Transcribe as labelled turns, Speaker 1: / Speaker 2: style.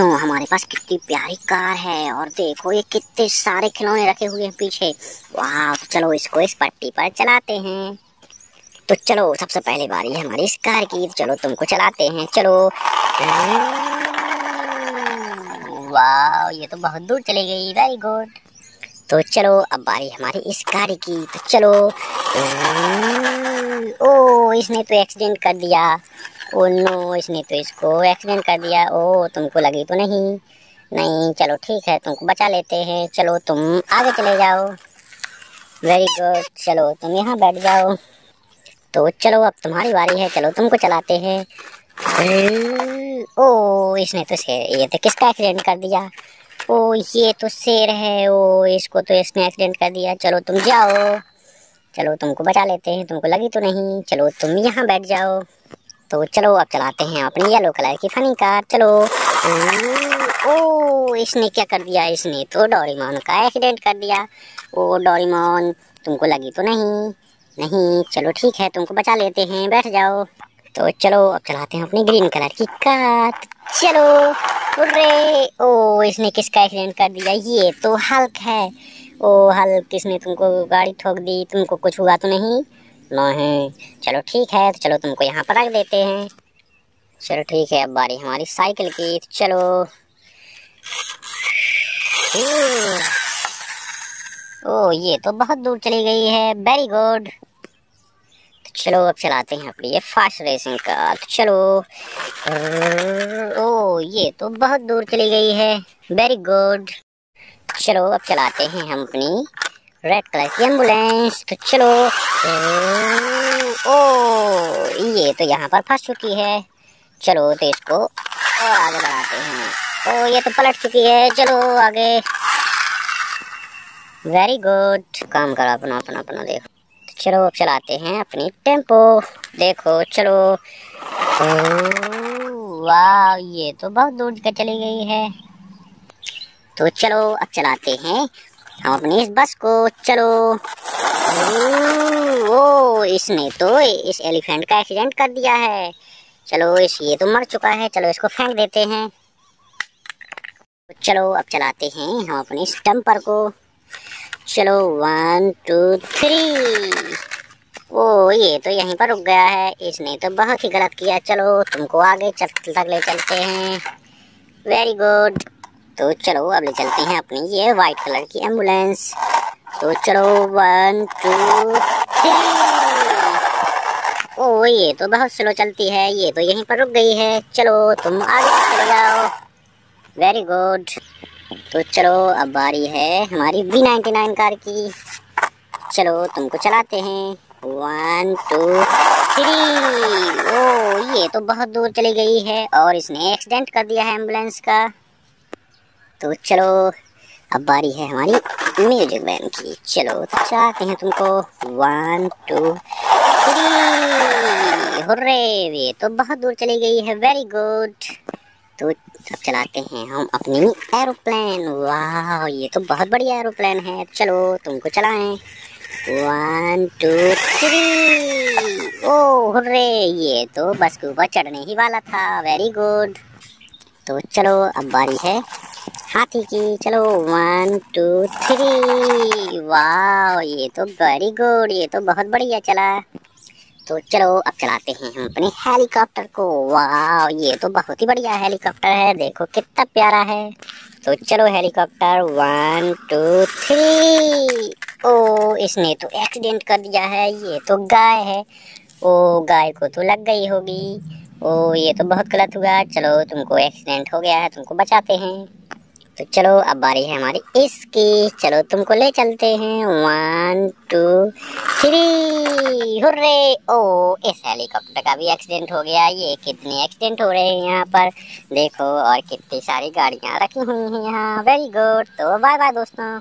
Speaker 1: बच्चों, हमारे पास कितनी प्यारी कार है और देखो ये कितने सारे खिलौने रखे हुए हैं पीछे। वाह तो चलो इसको इस पट्टी पर चलाते हैं। तो चलो, सबसे पहले बारी है हमारी इस कार की। तो चलो, तुमको चलाते हैं। चलो। वाह, ये तो बहुत दूर चली गई। वेरी गुड तो चलो, अब बारी हमारी इस कार की। तो चलो। ओ, इसने तो एक्सीडेंट कर दिया। ओ नो इसने तो इसको एक्सीडेंट कर दिया। ओ, तुमको लगी तो नहीं। नहीं, चलो ठीक है, तुमको बचा लेते हैं। चलो, तुम आगे चले जाओ। वेरी गुड चलो, तुम यहाँ बैठ जाओ। तो चलो, अब तुम्हारी बारी है। चलो, तुमको चलाते हैं। ओ, इसने तो शेर ये तो किसका एक्सीडेंट कर दिया? ओ, ये तो शेर है। ओ, इसको तो इसने एक्सीडेंट कर दिया। चलो, तुम जाओ। चलो, तुमको बचा लेते हैं। तुमको लगी तो नहीं। चलो, तुम यहाँ बैठ जाओ। तो चलो अब चलाते हैं अपनी येलो कलर की फनी कार चलो। ओ, इसने क्या कर दिया? इसने तो डोरीमोन का एक्सीडेंट कर दिया। ओ डोरीमोन तुमको लगी तो नहीं। नहीं, चलो ठीक है, तुमको बचा लेते हैं, बैठ जाओ। तो चलो, अब चलाते हैं अपनी ग्रीन कलर की कार चलो रे। ओ, इसने किसका एक्सीडेंट कर दिया? ये तो हल्क है। ओ हल्क किसने तुमको गाड़ी ठोक दी। तुमको कुछ हुआ तो नहीं। नहीं चलो ठीक है तो चलो तुमको यहाँ पर रख देते हैं। चलो ठीक है, अब बारी हमारी साइकिल की तो चलो। ओ, ये तो बहुत दूर चली गई है। वेरी गुड तो चलो, अब चलाते हैं अपनी ये फास्ट रेसिंग का तो चलो। ओ, ये तो बहुत दूर चली गई है। वेरी गुड चलो, अब चलाते हैं हम अपनी रेड कलर की एंबुलेंस तो चलो। ओ ये तो यहाँ पर फंस चुकी है। चलो तो इसको और आगे बढ़ाते हैं। ओ, ये तो पलट चुकी है। चलो, आगे। वेरी गुड काम करो अपना अपना अपना, देखो। तो चलो, अब चलाते हैं अपनी टेंपो देखो, चलो। वाह, ये तो बहुत दूर तक चली गई है। तो चलो, अब चलाते हैं। हम अपनी इस बस को चलो। ओ इसने तो इस एलिफेंट का एक्सीडेंट कर दिया है। चलो, इस ये तो मर चुका है। चलो, इसको फेंक देते हैं। चलो, अब चलाते हैं हम अपने स्टम्पर को। चलो, वन, टू, थ्री। ओ ये तो यहीं पर रुक गया है। इसने तो बहुत ही गलत किया। चलो, तुमको आगे चल तक ले चलते हैं। वेरी गुड तो चलो, अब ले चलते हैं अपनी ये वाइट कलर की एंबुलेंस तो चलो वन टू थ्री ओ, ये तो बहुत स्लो चलती है, ये तो यहीं पर रुक गई है. चलो, तुम आगे चले जाओ. वेरी गुड तो चलो, अब बारी है हमारी वी नाइन्टी नाइन कार की. चलो, तुमको चलाते हैं. वन टू थ्री ओ, ये तो बहुत दूर चली गई है और इसने एक्सीडेंट कर दिया है एंबुलेंस का. तो चलो, अब बारी है हमारी म्यूज़िक बैंड की। चलो तो चाहते हैं तुमको वन टू थ्री हुर्रे, ये तो बहुत दूर चली गई है। वेरी गुड तो अब चलाते हैं हम अपनी एरोप्लेन वाह ये तो बहुत बढ़िया एरोप्लेन है। चलो, तुमको चलाएँ। वन टू थ्री ओ, हुर्रे, ये तो बस के ऊपर चढ़ने ही वाला था। वेरी गुड तो चलो, अब बारी है हाथी की। चलो वन टू थ्री वाह ये तो वेरी गुड ये तो बहुत बढ़िया चला। तो चलो, अब चलाते हैं हम अपने हेलीकॉप्टर को। वाह ये तो बहुत ही बढ़िया हेलीकॉप्टर है। देखो कितना प्यारा है। तो चलो हेलीकॉप्टर वन टू थ्री ओ, इसने तो एक्सीडेंट कर दिया है। ये तो गाय है। ओ, गाय को तो लग गई होगी। ओ, ये तो बहुत गलत हुआ। चलो, तुमको एक्सीडेंट हो गया है, तुमको बचाते हैं। तो चलो, अब बारी है हमारी इसकी। चलो, तुमको ले चलते हैं। One two three hooray! ओ, इस हेलीकॉप्टर का भी एक्सीडेंट हो गया। ये कितने एक्सीडेंट हो रहे हैं यहाँ पर? देखो, और कितनी सारी गाड़ियाँ रखी हुई हैं यहाँ। वेरी गुड तो बाय बाय दोस्तों।